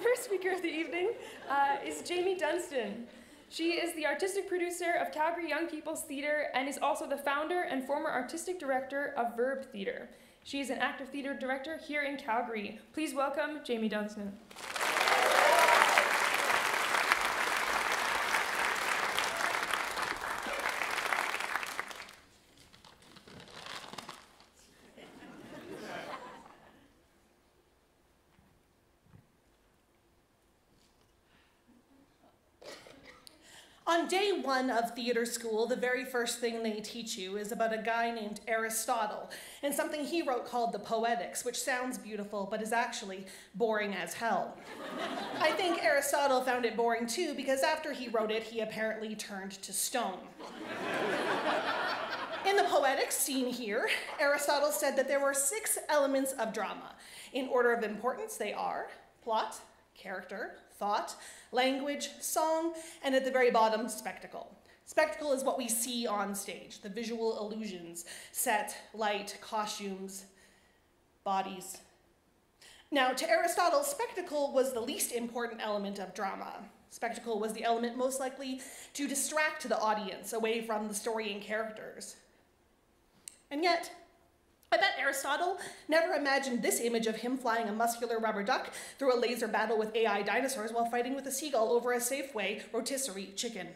first speaker of the evening uh, is Jamie Dunsdon. She is the artistic producer of Calgary Young People's Theatre and is also the founder and former artistic director of Verb Theatre. She is an active theatre director here in Calgary. Please welcome Jamie Dunsdon. On day one of theater school, the very first thing they teach you is about a guy named Aristotle and something he wrote called the Poetics, which sounds beautiful but is actually boring as hell. I think Aristotle found it boring too because after he wrote it, he apparently turned to stone. In the Poetics seen here, Aristotle said that there were six elements of drama. In order of importance, they are plot, character, thought, language, song, and at the very bottom, spectacle. Spectacle is what we see on stage, the visual illusions, set, light, costumes, bodies. Now, to Aristotle, spectacle was the least important element of drama. Spectacle was the element most likely to distract the audience away from the story and characters. And yet, I bet Aristotle never imagined this image of him flying a muscular rubber duck through a laser battle with AI dinosaurs while fighting with a seagull over a Safeway rotisserie chicken.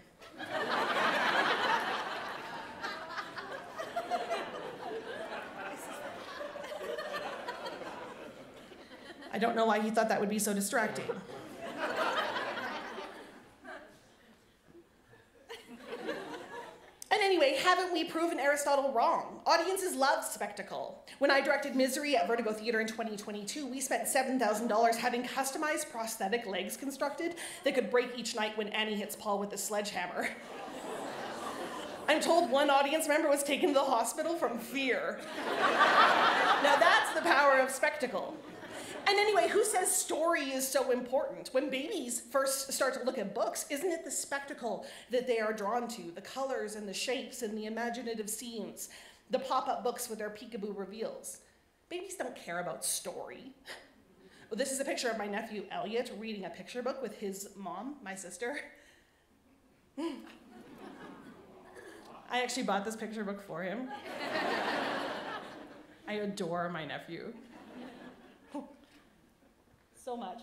I don't know why he thought that would be so distracting. Anyway, haven't we proven Aristotle wrong? Audiences love spectacle. When I directed Misery at Vertigo Theatre in 2022, we spent $7,000 having customized prosthetic legs constructed that could break each night when Annie hits Paul with a sledgehammer. I'm told one audience member was taken to the hospital from fear. now that's the power of spectacle. And anyway, who says story is so important? When babies first start to look at books, isn't it the spectacle that they are drawn to? The colors and the shapes and the imaginative scenes, the pop up books with their peekaboo reveals. Babies don't care about story. Well, this is a picture of my nephew Elliot reading a picture book with his mom, my sister. I actually bought this picture book for him. I adore my nephew so much.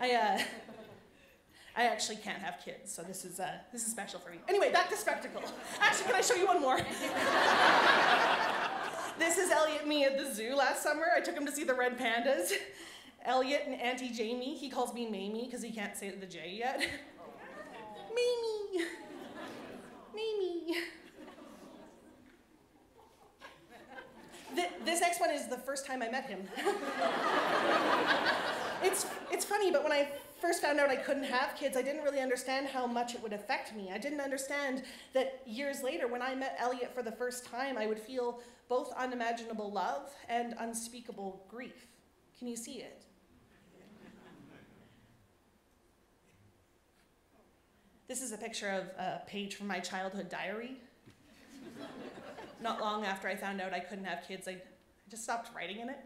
I, uh, I actually can't have kids, so this is, uh, this is special for me. Anyway, back to spectacle. Actually, can I show you one more? this is Elliot and me at the zoo last summer. I took him to see the red pandas. Elliot and Auntie Jamie, he calls me Mamie because he can't say the J yet. Mamie. Mamie. Th this next one is the first time I met him. it's, it's funny, but when I first found out I couldn't have kids, I didn't really understand how much it would affect me. I didn't understand that years later, when I met Elliot for the first time, I would feel both unimaginable love and unspeakable grief. Can you see it? This is a picture of a page from my childhood diary not long after I found out I couldn't have kids, I just stopped writing in it.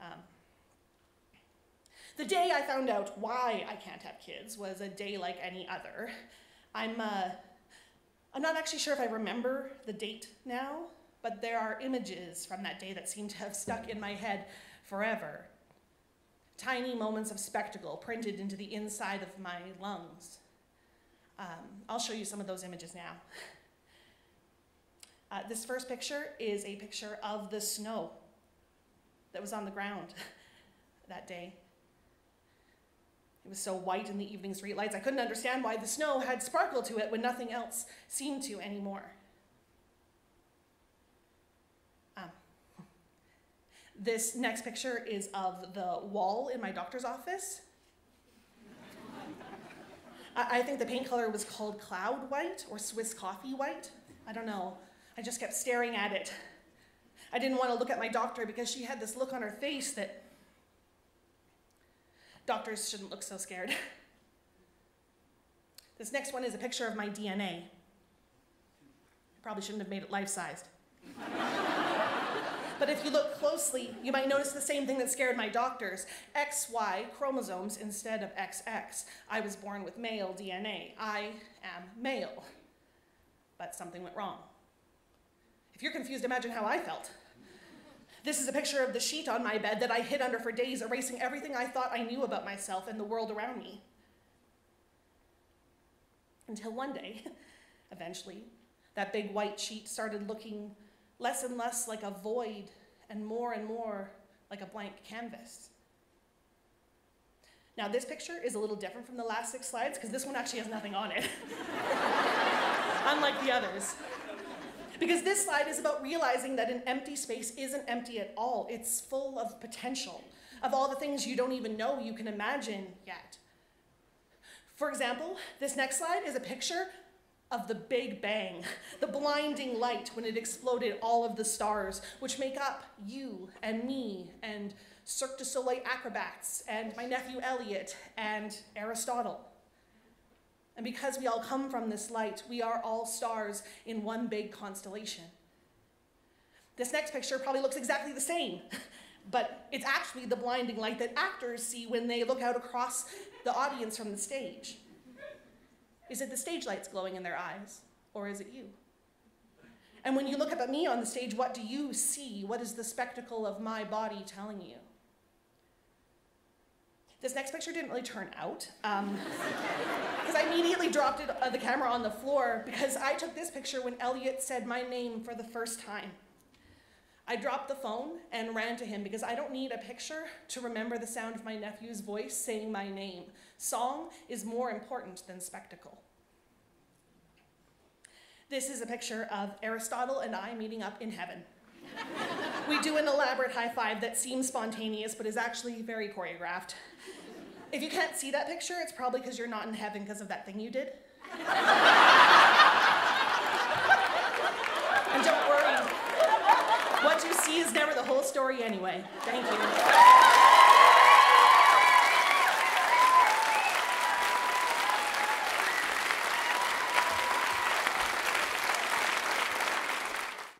Um, the day I found out why I can't have kids was a day like any other. I'm, uh, I'm not actually sure if I remember the date now, but there are images from that day that seem to have stuck in my head forever. Tiny moments of spectacle printed into the inside of my lungs. Um, I'll show you some of those images now. Uh, this first picture is a picture of the snow that was on the ground that day. It was so white in the evening streetlights, I couldn't understand why the snow had sparkle to it when nothing else seemed to anymore. Um, this next picture is of the wall in my doctor's office. I, I think the paint color was called cloud white or Swiss coffee white. I don't know. I just kept staring at it. I didn't want to look at my doctor because she had this look on her face that doctors shouldn't look so scared. This next one is a picture of my DNA. I probably shouldn't have made it life-sized. But if you look closely, you might notice the same thing that scared my doctors XY chromosomes instead of XX. I was born with male DNA. I am male. But something went wrong. If you're confused, imagine how I felt. This is a picture of the sheet on my bed that I hid under for days, erasing everything I thought I knew about myself and the world around me. Until one day, eventually, that big white sheet started looking less and less like a void and more and more like a blank canvas. Now, this picture is a little different from the last six slides because this one actually has nothing on it, unlike the others. Because this slide is about realizing that an empty space isn't empty at all. It's full of potential, of all the things you don't even know you can imagine yet. For example, this next slide is a picture of the Big Bang, the blinding light when it exploded all of the stars, which make up you and me and Cirque du Soleil acrobats and my nephew Elliot and Aristotle. And because we all come from this light, we are all stars in one big constellation. This next picture probably looks exactly the same, but it's actually the blinding light that actors see when they look out across the audience from the stage. Is it the stage lights glowing in their eyes, or is it you? And when you look up at me on the stage, what do you see? What is the spectacle of my body telling you? This next picture didn't really turn out because um, I immediately dropped it, uh, the camera on the floor because I took this picture when Elliot said my name for the first time. I dropped the phone and ran to him because I don't need a picture to remember the sound of my nephew's voice saying my name. Song is more important than spectacle. This is a picture of Aristotle and I meeting up in heaven. we do an elaborate high five that seems spontaneous but is actually very choreographed. If you can't see that picture, it's probably because you're not in heaven because of that thing you did. and don't worry, what you see is never the whole story anyway. Thank you.